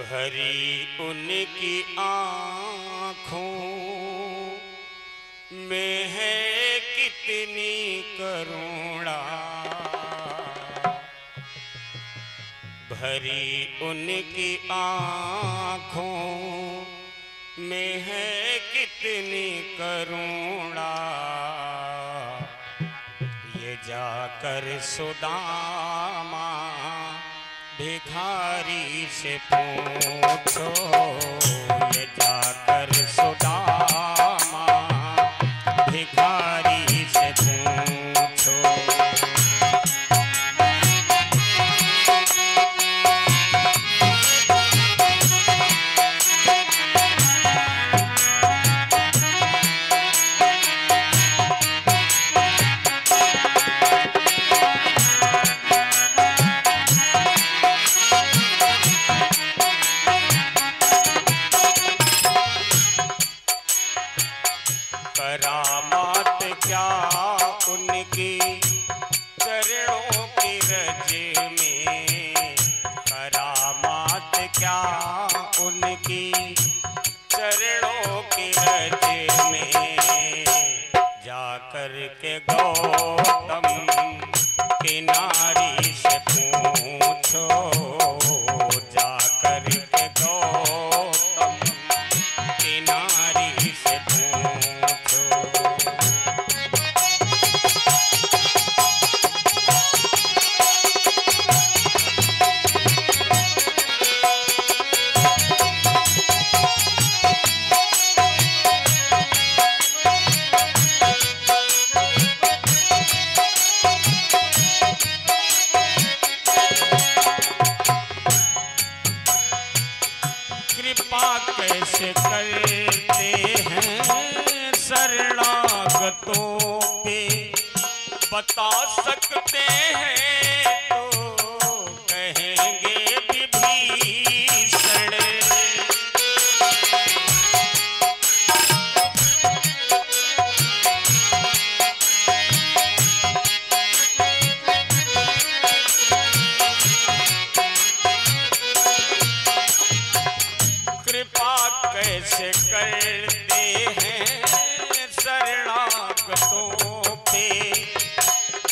भरी उनकी आँखों में है कितनी करुणा। भरी उनकी आँखों में है कितनी करुणा। ये जाकर सुदामा भिखारी से पूछो। जाकर के कैसे करते हैं शरणागतों पे बता सकते हैं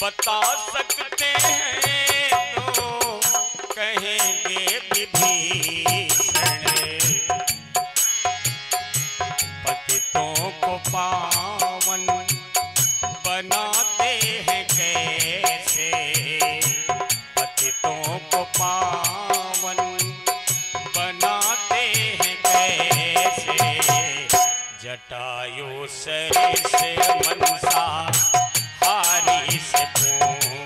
बता सकते हैं तो कहेंगे विभीषण पतितों को पावन बनाते हैं कैसे? पतितों को पावन बनाते हैं कैसे? जटायु से मनसा हारी से पूछो।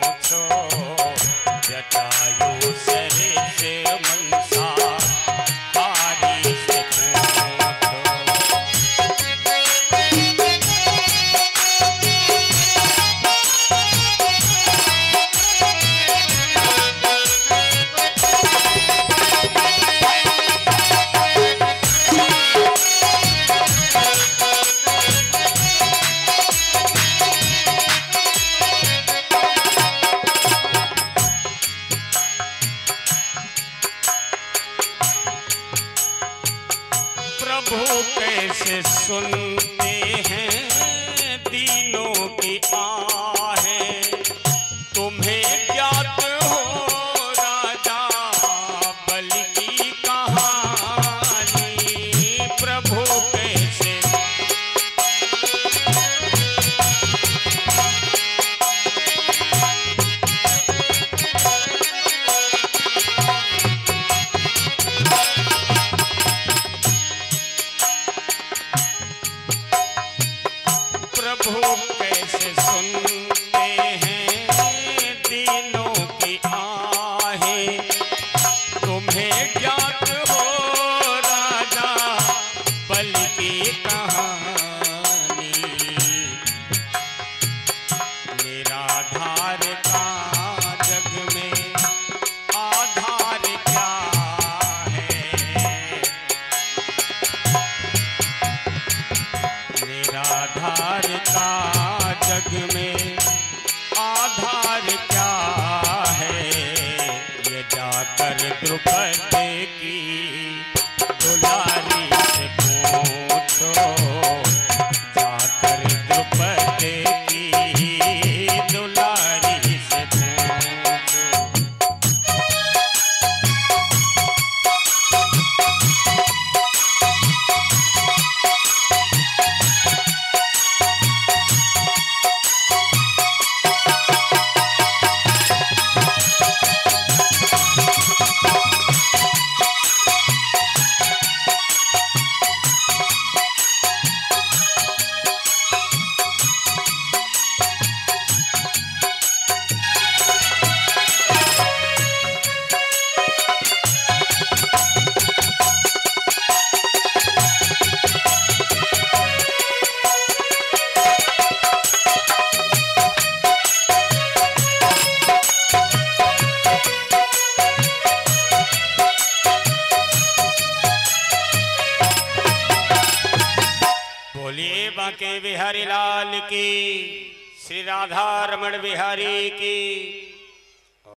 कैसे सुनते हैं दीनों की आहें। तुम्हें ज्ञात हो राजा बल की कहानी, प्रभु कैसे? आधार का बाके बिहारी लाल की श्री राधा रमण बिहारी की